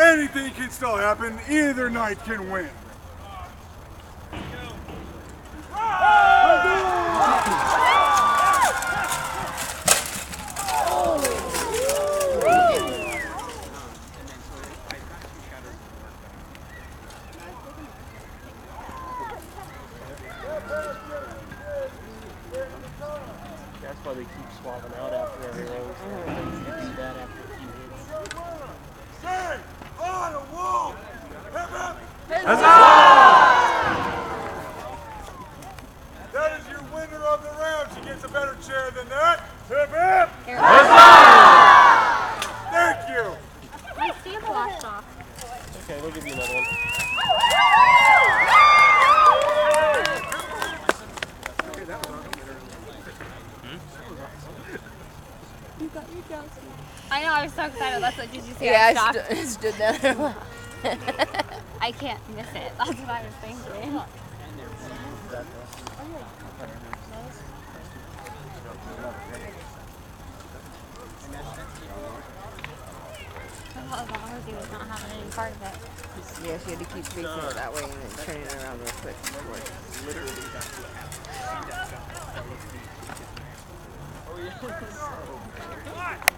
Anything can still happen. Either knight can win. That's why they keep swapping out after every roll. So they do that after a few hits. Say, on a wall. That is your winner of the round. She gets a better chair than that. Hip hip. Thank you. My stamp washed off. Okay, we'll give you another one. I know, I was so excited. That's what did you see? Yeah, I I stopped. stu- stood there. I can't miss it. That's what I was thinking. Part of it. yeah, she had to keep facing it that way and then turning it around real quick. it-